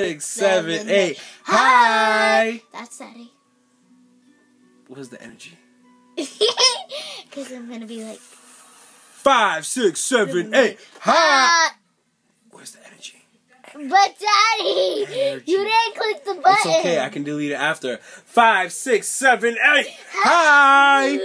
six, seven, eight. Hi. That's Daddy. Where's the energy? Because I'm gonna be like. Five, six, seven, eight. Hi. Ah! Where's the energy? But Daddy, Energy. you didn't click the button. It's okay. I can delete it after. Five, six, seven, eight. Hi.